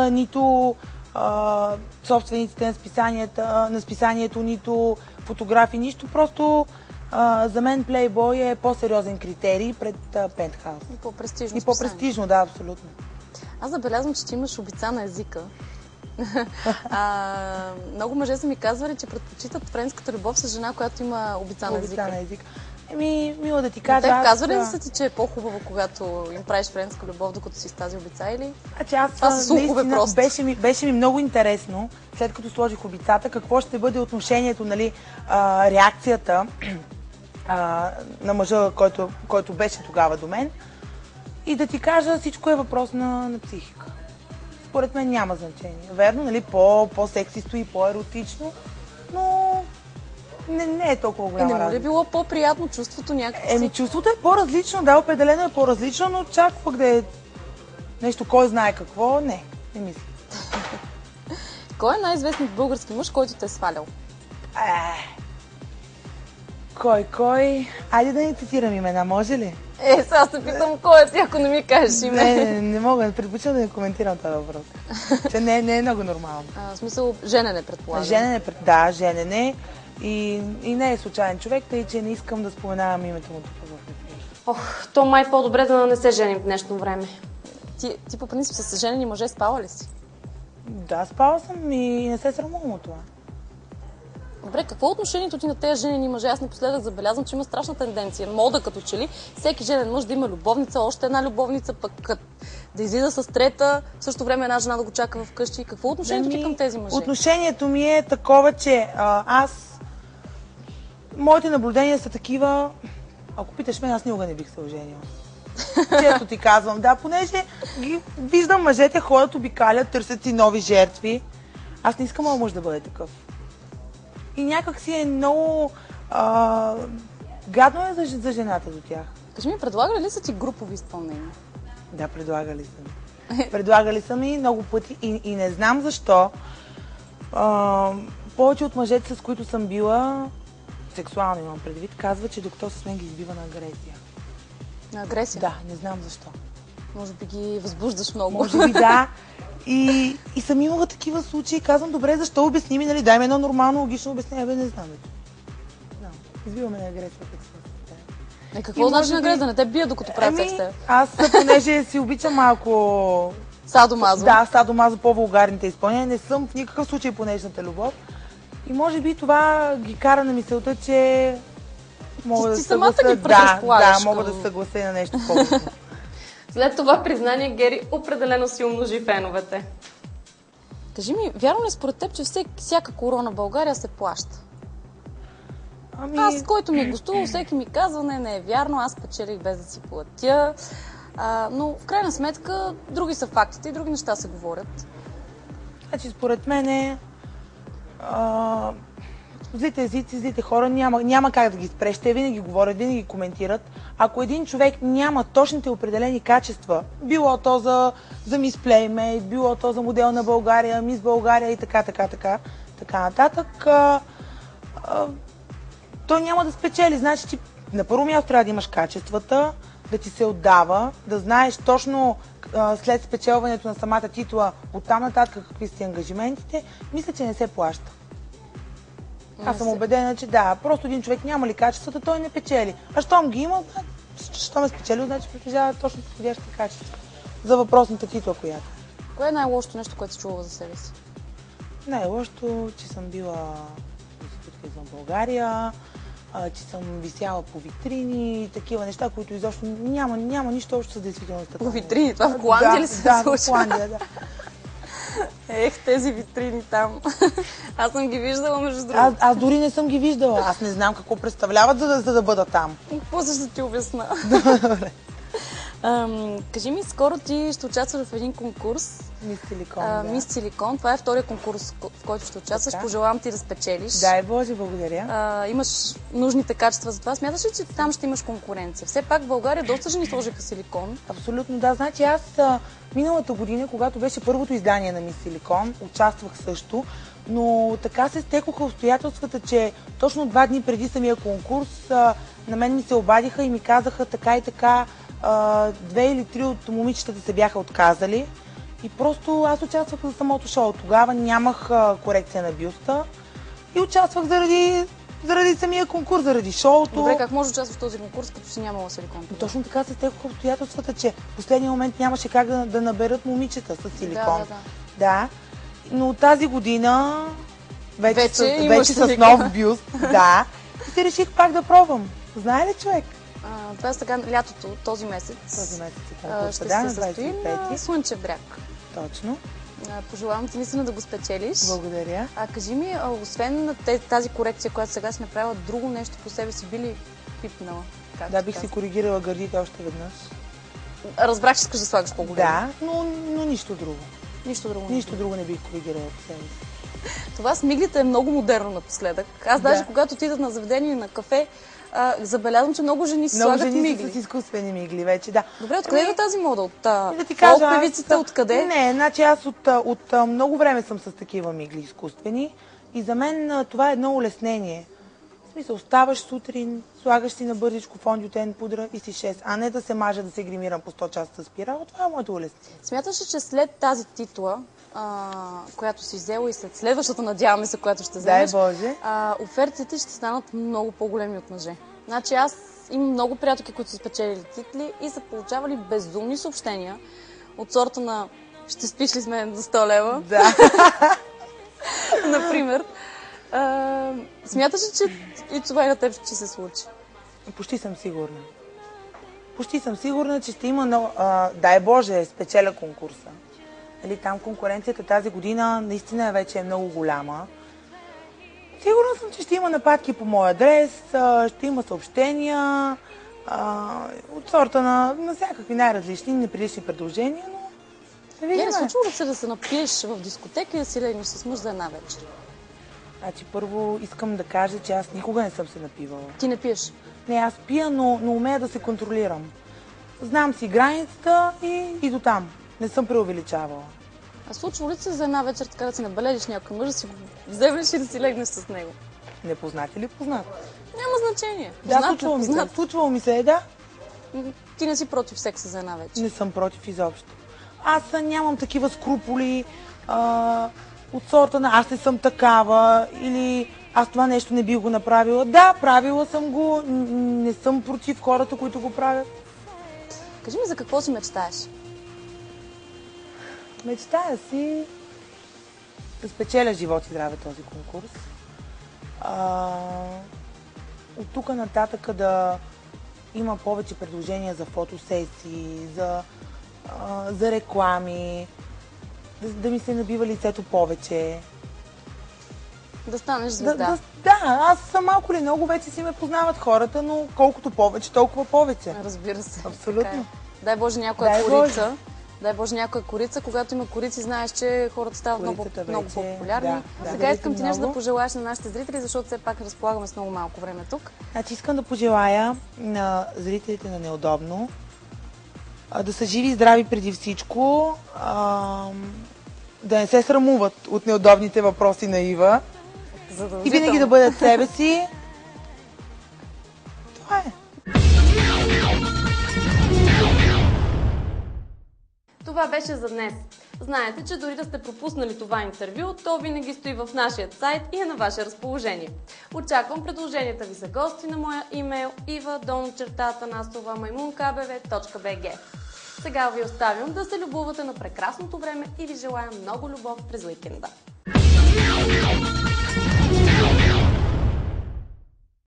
нито а, собствениците на, списанията, на списанието, нито фотографии, нищо. Просто а, за мен Playboy е по-сериозен критерий пред Пентхаус. И по-престижно. И по-престижно, да, абсолютно. Аз забелязвам, че ти имаш обица на езика. а, много мъже са ми казвали, че предпочитат френската любов с жена, която има обица на езика. Обица на езика. Еми, мила да ти кажа. Те казва ли са ти, че е по-хубаво, когато им правиш френска любов, докато си с тази обица или? Значи аз Това са слухове просто. Беше ми, беше ми много интересно, след като сложих обицата, какво ще бъде отношението, нали, а, реакцията а, на мъжа, който, който беше тогава до мен. И да ти кажа, всичко е въпрос на, на психика. Според мен няма значение. Верно, нали, по, по-сексисто и по-еротично, но не, не е толкова голяма е, не му ли е било по-приятно чувството някакси? Еми, чувството е по-различно, да, определено е по-различно, но чак пък да е нещо, кой знае какво, не, не мисля. кой е най-известният български мъж, който те е свалял? Е, кой, кой? Айде да ни цитирам имена, може ли? Е, сега се питам кой е ти, ако не ми кажеш име. Не, не, не мога, предпочитам да не коментирам този въпрос. Че не, не е много нормално. А, в смисъл, женене, предполагам. Женене, да, женене. И, и не е случайен човек, тъй че не искам да споменавам името му тук. Ох, то май по-добре да не се женим в днешно време. Ти, ти по принцип с женени мъже спала ли си? Да, спала съм и не се срамувам от това. Добре, какво е отношението ти на тези женени мъже? Аз напоследък забелязвам, че има страшна тенденция. Мода като че ли. Всеки женен мъж да има любовница, още една любовница, пък да излиза с трета, в същото време една жена да го чака вкъщи. Какво е отношението ти към тези мъже? Отношението ми е такова, че а, аз моите наблюдения са такива, ако питаш мен, аз никога не бих се оженила. Често ти казвам, да, понеже ги виждам мъжете ходят, обикалят, търсят си нови жертви. Аз не искам моят мъж да бъде такъв. И някак си е много а, гадно е за, за жената до тях. Кажи ми, предлагали ли са ти групови изпълнения? Да, предлагали са ми. предлагали са ми много пъти и, и не знам защо. А, повече от мъжете, с които съм била, сексуално имам предвид, казва, че докато с мен ги избива на агресия. На агресия? Да, не знам защо. Може би ги възбуждаш много. Може би да. И, и съм имала такива случаи. Казвам, добре, защо обясни ми, нали? Дай ми едно нормално, логично обяснение. Бе, не знам. Да. Избиваме на агресия. Е, какво значи на агресия? Да не те бия, докато правят секс те? Аз, понеже си обичам малко... Садомазо. Да, садомазо по-вулгарните изпълнения. Не съм в никакъв случай по нежната любов. И може би това ги кара на мисълта, че мога да се съглася. Да, да, мога да съглася и на нещо повече. След това признание Гери определено си умножи феновете. Кажи ми, вярно ли според теб, че всек, всяка корона в България се плаща? Ами... Аз, който ми е гостувал, всеки ми казва, не, не е вярно, аз печелих без да си платя. А, но в крайна сметка, други са фактите и други неща се говорят. Значи, според мен е, а, злите езици, злите хора няма, няма как да ги спреш. Те винаги говорят, винаги коментират. Ако един човек няма точните определени качества, било то за, за мис Плеймейт, било то за модел на България, мис България и така, така, така, така нататък, а, а, той няма да спечели. Значи, ти на първо място трябва да имаш качествата, да ти се отдава, да знаеш точно а, след спечелването на самата титла от там нататък какви са ти ангажиментите, мисля, че не се плаща. Аз съм убедена, че да, просто един човек няма ли качествата, той не печели. А щом ги има, щом е спечелил, значи притежава точно подходящите качества. За въпросната титла, която. Кое е най-лошото нещо, което си чува за себе си? Най-лошото, че съм била институтка извън България, а, че съм висяла по витрини и такива неща, които изобщо няма, няма нищо общо с действителността. По витрини? Това в Холандия да, ли се да, случва? в Холандия, да. Ех, тези витрини там. Аз съм ги виждала, между другото. Аз, аз дори не съм ги виждала. Аз не знам какво представляват, за да, за да бъда там. После ще ти обясна. Добре. Ам, кажи ми, скоро ти ще участваш в един конкурс. Мис Силикон, а, да. Мис Силикон. Това е втория конкурс, в който ще участваш. Така. Пожелавам ти да спечелиш. Дай Боже, благодаря. А, имаш нужните качества за това. Смяташ ли, че там ще имаш конкуренция? Все пак в България доста жени сложиха силикон. Абсолютно, да. Значи аз миналата година, когато беше първото издание на Мис Силикон, участвах също, но така се стекоха обстоятелствата, че точно два дни преди самия конкурс на мен ми се обадиха и ми казаха така и така, а, две или три от момичетата се бяха отказали И просто аз участвах за самото шоу. Тогава нямах а, корекция на бюста и участвах заради, заради самия конкурс, заради шоуто. Добре, как може да участваш в този конкурс, като си нямала силикон? Точно така се стекоха обстоятелствата, че в последния момент нямаше как да, да наберат момичета с силикон. Да, да, да. да. Но тази година вече, Вече с, вече с нов бюст, да, и си реших пак да пробвам. Знае ли човек? Е сега лятото, този месец. Този месец е а, ще да, се състои на 25-ти. Слънчев бряг. Точно. Пожелавам ти наистина да го спечелиш. Благодаря. А кажи ми, освен на тази корекция, която сега си направила, друго нещо по себе си би ли пипнала? Да, бих си казвам? коригирала гърдите още веднъж. Разбрах, че искаш да слагаш по-големи. Да, но, но нищо друго. Нищо друго. не Нищо друго не бих коригирала по себе си. Това с миглите е много модерно напоследък. Аз Да. даже когато отидат на заведение на кафе, а, забелязвам, че много жени си Много слагат жени мигли. са с изкуствени мигли вече, да. Добре, откъде е тази мода? От а, да ти кажа, певиците, аз- откъде? Не, значи аз от, от много време съм с такива мигли изкуствени и за мен това е едно улеснение. В смисъл, ставаш сутрин, слагаш си на бързичко фондютен, пудра и си 6, а не да се мажа да се гримирам по 100 часа с спирал. Това е моето улеснение. Смяташ ли, че след тази титла, а, която си взела и след следващата, надяваме се, която ще Дай вземеш, Боже. а, офертите ще станат много по-големи от мъже. Значи аз имам много приятелки, които са спечелили титли и са получавали безумни съобщения от сорта на ще спиш ли с мен за 100 лева, Да. например. А, смяташ ли, че и това и на теб ще се случи? Почти съм сигурна. Почти съм сигурна, че ще има, но, а, дай Боже, спечеля конкурса. Нали, там конкуренцията тази година наистина вече е много голяма. Сигурна съм, че ще има нападки по моя адрес, ще има съобщения а, от сорта на, на всякакви най-различни, неприлични предложения, но да видим. Не, случва ли се да се напиеш в дискотека и да си легнеш с мъж за една вечер? Значи първо искам да кажа, че аз никога не съм се напивала. Ти не пиеш. Не, аз пия, но, но умея да се контролирам. Знам си границата и, и до там. Не съм преувеличавала. А случва ли се за една вечер така да си набележиш някой мъж, да си го вземеш и да си легнеш с него? Непознат или познат? Няма значение. Да, Познат, случвало ми се. Случвало ми се, е, да. Ти не си против секса за една вечер. Не съм против изобщо. Аз нямам такива скруполи а, от сорта на аз не съм такава или аз това нещо не бих го направила. Да, правила съм го, не съм против хората, които го правят. Кажи ми за какво си мечтаеш? Мечтая си да спечеля живот и здраве този конкурс. А, от тук нататък да има повече предложения за фотосесии, за, а, за реклами, да, да ми се набива лицето повече. Да станеш Да, звезда. да, да, аз съм малко ли много вече си ме познават хората, но колкото повече, толкова повече. Разбира се. Абсолютно. Е. Дай Боже някоя корица. Дай Боже някоя корица. Когато има корици, знаеш, че хората стават много, Корицата много вече, по-популярни. да, да. Сега искам ти нещо да пожелаеш на нашите зрители, защото все пак разполагаме с много малко време тук. Значи искам да пожелая на зрителите на Неудобно да са живи и здрави преди всичко, да не се срамуват от неудобните въпроси на Ива и винаги да бъдат себе си. Това е. Това беше за днес. Знаете, че дори да сте пропуснали това интервю, то винаги стои в нашия сайт и е на ваше разположение. Очаквам предложенията ви за гости на моя имейл iva.donчертата.mаймункбв.bg Сега ви оставям да се любовате на прекрасното време и ви желая много любов през уикенда.